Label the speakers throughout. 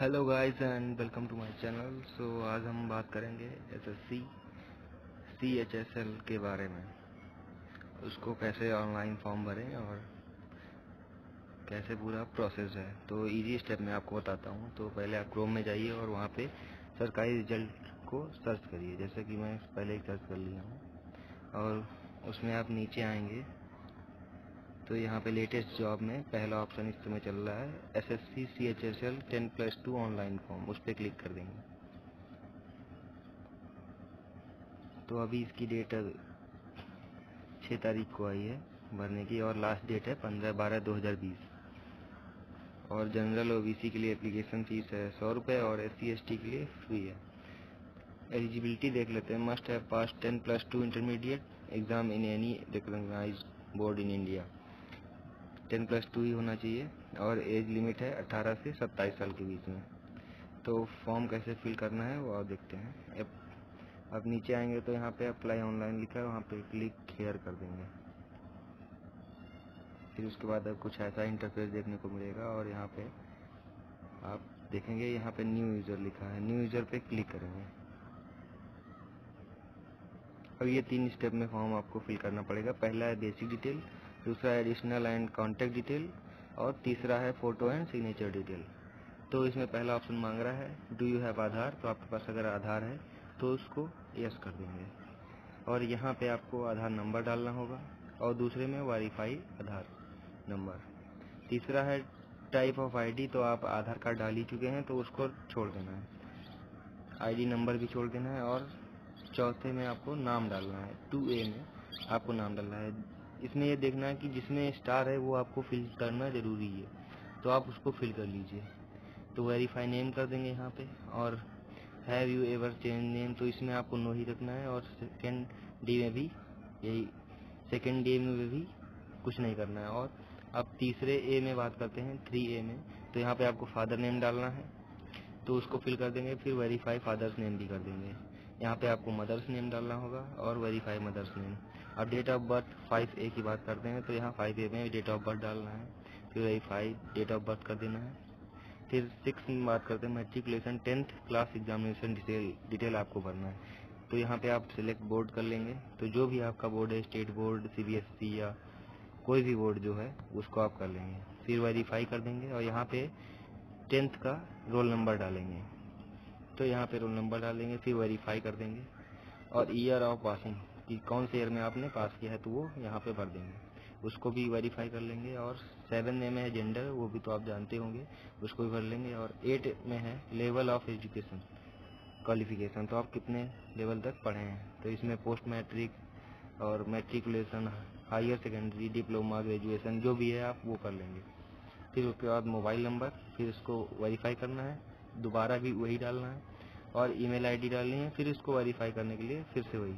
Speaker 1: Hello guys and welcome to my channel so आज हम बात करेंगे एसएससी सीएचएसएल के बारे में। उसको कैसे ऑनलाइन फॉर्म भरें और कैसे पूरा प्रोसेस है। तो इजी स्टेप में आपको बताता हूँ। तो पहले आप क्रोम में जाइए और वहाँ पे सरकारी रिज़ल्ट को सर्च करिए। जैसे कि मैं पहले ही सर्च कर लिया हूँ। और उसमें आप नीचे आएँगे। तो यहाँ पे लेटेस्ट जॉब में पहला ऑप्शन इस समय चल रहा है S S C C H S L ten plus two online form उस पर क्लिक कर देंगे। तो अभी इसकी डेट छः तारीख को आई है, भरने की, और लास्ट डेट है पंद्रह बारह दो हज़ार बीस। और जनरल ओबीसी के लिए एप्लीकेशन फ़ीस है सौ रुपये और एस सी के लिए फ्री है। एलिजिबिलिटी देख लेते हैं मस्ट है pass ten plus two intermediate exam in any recognise board in India ten plus two ही होना चाहिए और एज लिमिट है अठारह से सत्ताईस साल के बीच में। तो फॉर्म कैसे फिल करना है वो आप देखते हैं। अब नीचे आएँगे तो यहाँ पे अप्लाई ऑनलाइन लिखा है, वहाँ पे क्लिक हेयर कर देंगे। फिर उसके बाद अब कुछ ऐसा इंटरफेस देखने को मिलेगा और यहाँ पे आप देखेंगे यहाँ पे न्यू यूज़र लिखा है। न्यू यूज़र पे क्लिक करेंगे। अब ये तीन स्टेप में फॉर्म आपको फिल करना पड़ेगा। पहला है बेसिक डिटेल दूसरा है एडिशनल एंड कॉन्टेक्ट डिटेल और तीसरा है फ़ोटो एंड सिग्नेचर डिटेल तो इसमें पहला ऑप्शन मांग रहा है डू यू हैव आधार? तो आपके पास अगर आधार है तो उसको यस कर देंगे। और यहाँ पे आपको आधार नंबर डालना होगा और दूसरे में वाईफाई आधार नंबर तीसरा है टाइप ऑफ़ आईडी तो आप आधार कार्ड डाल ही चुके हैं तो उसको छोड़ देना है। आईडी नंबर भी छोड़ देना है और चौथे में आपको नाम डालना है टू ए में आपको नाम डालना है। इसमें ये देखना है कि जिसमें स्टार है, वो आपको फिल करना ज़रूरी है तो आप उसको फिल कर लीजिए। तो वेरीफाई नेम कर देंगे यहाँ पे और have you ever change name तो इसमें आपको नो ही रखना है और सेकेंड डी में भी यही सेकेंड डे में भी कुछ नहीं करना है। और अब तीसरे ए में बात करते हैं थ्री ए में। तो यहाँ पे आपको फादर नेम डालना है। तो उसको फिल कर देंगे, फिर वेरीफाई फादर्स नेम भी कर देंगे। यहाँ पे आपको मदर्स नेम डालना होगा और वेरीफाई मदर्स नेम अब date of birth five A की बात करते हैं तो यहाँ फाइव ए में डेट ऑफ़ बर्थ डालना है, फिर वेरीफाई डेट ऑफ़ बर्थ कर देना है। फिर सिक्स में बात करते हैं matriculation tenth class examination detail detail आपको भरना है। तो यहाँ पे आप सिलेक्ट बोर्ड कर लेंगे तो जो भी आपका बोर्ड है स्टेट बोर्ड सीबीएसई या कोई भी बोर्ड जो है, उसको आप कर लेंगे। फिर वेरीफाई कर देंगे और यहाँ पे टेंथ का रोल नंबर डालेंगे। तो यहाँ पे रोल नंबर डालेंगे फिर वेरीफाई कर देंगे। और ईयर ऑफ़ पासिंग कि कौन से ईयर में आपने पास किया है तो वो यहाँ पे भर देंगे। उसको भी वेरीफाई कर लेंगे, और सेवन में है जेंडर वो भी तो आप जानते होंगे, उसको भी भर लेंगे। और एट में है लेवल ऑफ़ एजुकेशन क्वालिफिकेशन तो आप कितने लेवल तक पढ़े हैं? तो इसमें पोस्ट मैट्रिक और matriculation higher secondary diploma graduation जो भी है आप वो कर लेंगे। फिर उसके बाद मोबाइल नंबर फिर उसको वेरीफाई करना है। दोबारा भी वही डालना है और ईमेल आईडी डालनी है, फिर इसको वेरीफाई करने के लिए फिर से वही।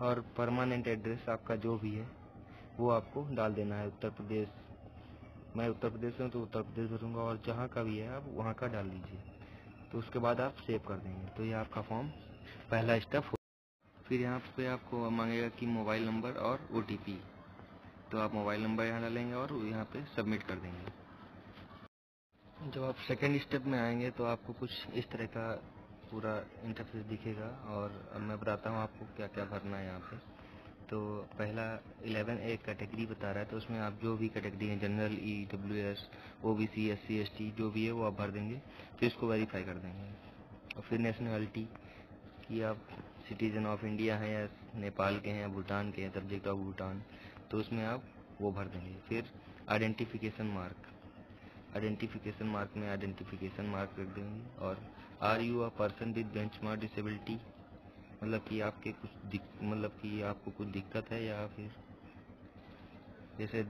Speaker 1: और परमानेंट एड्रेस आपका जो भी है, वो आपको डाल देना है उत्तर प्रदेश। मैं उत्तर प्रदेश हूँ तो उत्तर प्रदेश भरूँगा और जहाँ का भी है आप वहाँ का डाल दीजिए। तो उसके बाद आप सेव कर देंगे। तो ये आपका फॉर्म पहला स्टेप फिर यहाँ पे आपको मांगेगा कि मोबाइल नंबर और ओटीपी तो आप मोबाइल नंबर यहाँ डालेंगे और यहाँ पे सबमिट कर देंगे। जब आप सेकेंड स्टेप में आएँगे तो आपको कुछ इस तरह का पूरा इंटरफेस दिखेगा और मैं बताता हूँ आपको क्या क्या भरना है यहाँ पे। तो पहला 11 ए कैटेगरी बता रहा है तो उसमें आप जो भी कैटेगरी है general E W S O B C S C S T जो भी है वो आप भर देंगे, फिर उसको वेरीफाई कर देंगे। और फिर नेशनलिटी कि आप सिटीजन ऑफ़ इंडिया हैं या नेपाल के हैं या भूटान के हैं सब्जेक्ट ऑफ़ भूटान तो उसमें आप वो भर देंगे। फिर आइडेंटिफिकेशन मार्क आइडेंटिफिकेशन मार्क में आइडेंटिफिकेशन मार्क रख देंगे। और are you a person with benchmark disability मतलब कि आपके कुछ मतलब कि आपको कुछ दिक्कत है या फिर जैसे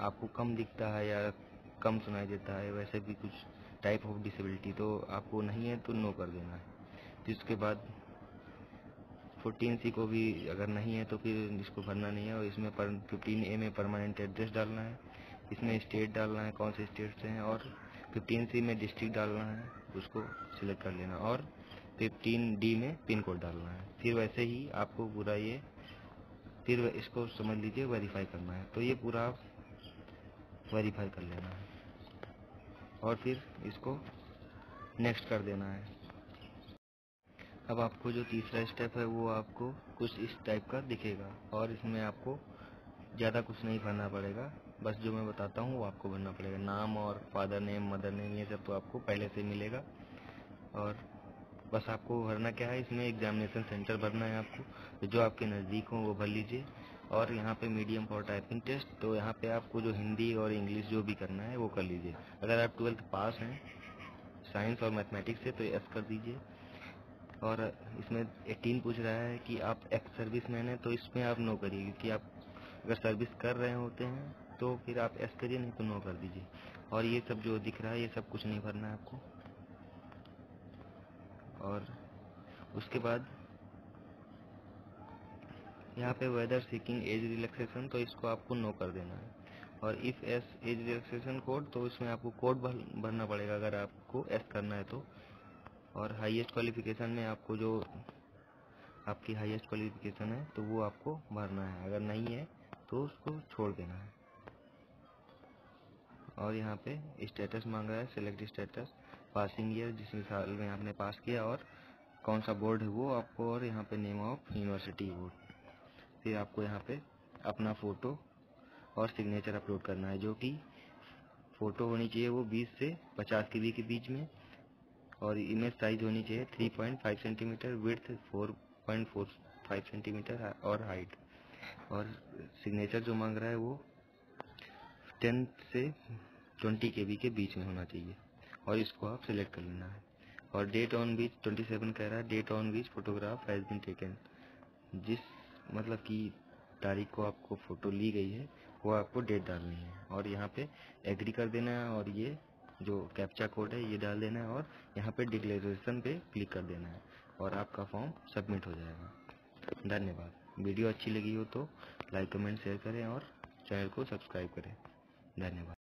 Speaker 1: आपको कम दिखता है या कम सुनाई देता है, वैसे भी कुछ टाइप ऑफ़ डिसेबिलिटी तो आपको नहीं है तो नो कर देना है। जिसके बाद फोर्टीन सी को भी अगर नहीं है तो फिर इसको भरना नहीं है और इसमें फिफ्टीन ए में परमानेंट एड्रेस डालना है। इसमें स्टेट डालना है, कौन से स्टेट से हैं और फिफ्टीन सी में डिस्ट्रिक्ट डालना है, उसको सिलेक्ट कर लेना और फिफ्टीन डी में पिन कोड डालना है। फिर वैसे ही आपको पूरा ये, फिर इसको समझ लीजिए वेरीफाई करना है। तो ये पूरा आप वेरीफाई कर लेना है और फिर इसको नेक्स्ट कर देना है। अब आपको जो तीसरा स्टेप है, वो आपको कुछ इस टाइप का दिखेगा और इसमें आपको ज़्यादा कुछ नहीं भरना पड़ेगा। बस जो मैं बताता हूँ, वो आपको भरना पड़ेगा। नाम और फादर नेम, मदर नेम, ये सब तो आपको पहले से मिलेगा। और बस आपको भरना क्या है, इसमें एग्जामिनेशन सेंटर भरना है आपको। तो जो आपके नज़दीक हो, वो भर लीजिए। और यहाँ पे मीडियम फॉर टाइपिंग टेस्ट तो यहाँ पे आपको जो हिंदी और इंग्लिश जो भी करना है, वो कर लीजिए। अगर आप ट्वेल्थ पास हैं साइंस और मैथमेटिक्स से तो एस कर दीजिए। और इसमें 18 पूछ रहा है कि आप एक्स सर्विस मैन है तो इसमें आप नो करिए, क्योंकि आप अगर सर्विस कर रहे होते हैं तो फिर आप एस करिए नहीं तो नो कर दीजिए। और ये सब जो दिख रहा है, ये सब कुछ नहीं भरना है आपको। और उसके बाद यहाँ पे वेदर सीकिंग एज रिलैक्सेशन तो इसको आपको नो कर देना है। और if yes age relaxation code तो इसमें आपको कोड भरना पड़ेगा अगर आपको एस करना है तो। और हाईएस्ट क्वालिफिकेशन में आपको जो आपकी हाईएस्ट क्वालिफिकेशन है तो वो आपको भरना है। अगर नहीं है तो उसको छोड़ देना है। और यहाँ पे स्टेटस मांग रहा है सिलेक्ट स्टेटस पासिंग ईयर जिस साल में आपने पास किया और कौन सा बोर्ड है वो आपको और यहाँ पे नेम ऑफ़ यूनिवर्सिटी बोर्ड फिर आपको यहाँ पे अपना फ़ोटो और सिग्नेचर अपलोड करना है, जो कि फ़ोटो होनी चाहिए वो 20 से 50 के के बीच में और इमेज साइज़ होनी चाहिए 3.5 सेंटीमीटर विड्थ 4.45 सेंटीमीटर और हाइट और सिग्नेचर जो मांग रहा है वो 10 से 20 के के बीच में होना चाहिए। और इसको आप सिलेक्ट कर लेना है। और डेट ऑन बीच 27 कह रहा है date on which photograph has been taken जिस मतलब कि तारीख को आपको फ़ोटो ली गई है, वो आपको डेट डालनी है। और यहाँ पे एग्री कर देना है और ये जो कैप्चा कोड है, ये डाल देना है और यहाँ पे डिक्लेरेशन पे क्लिक कर देना है। और आपका फॉर्म सबमिट हो जाएगा। धन्यवाद। वीडियो अच्छी लगी हो तो लाइक कमेंट शेयर करें और चैनल को सब्सक्राइब करें। धन्यवाद।